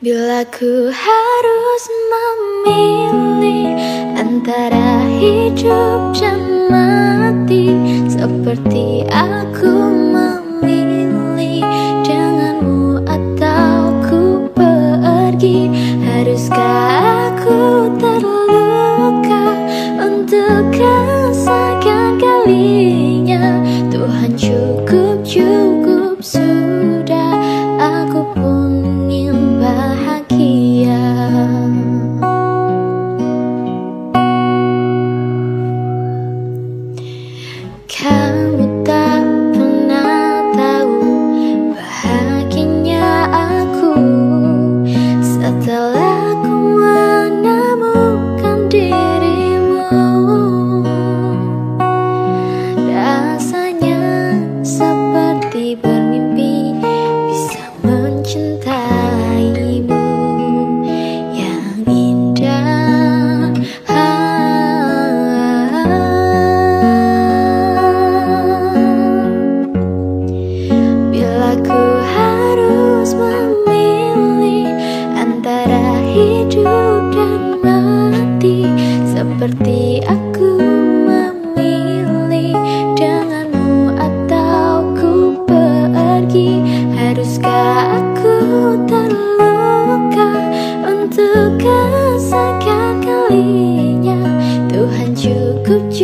Bila ku harus memilih antara hidup dan mati Seperti aku memilih denganmu atau ku pergi. Haruskah aku terluka untuk kesekian kali?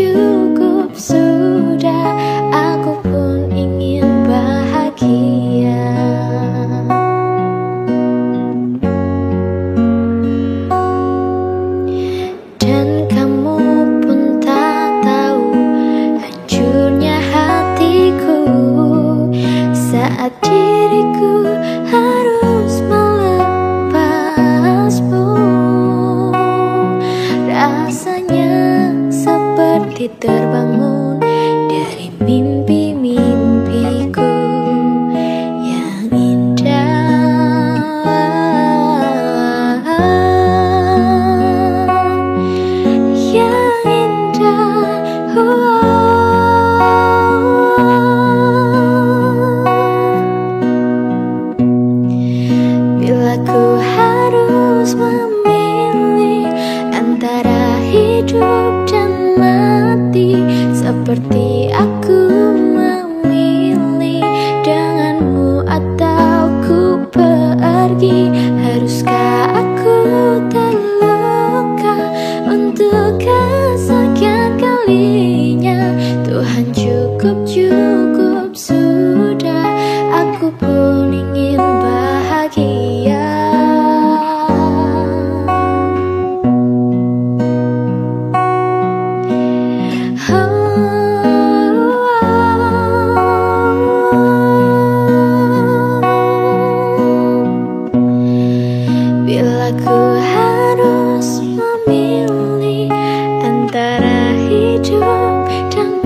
you go so Terbangun.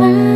bye.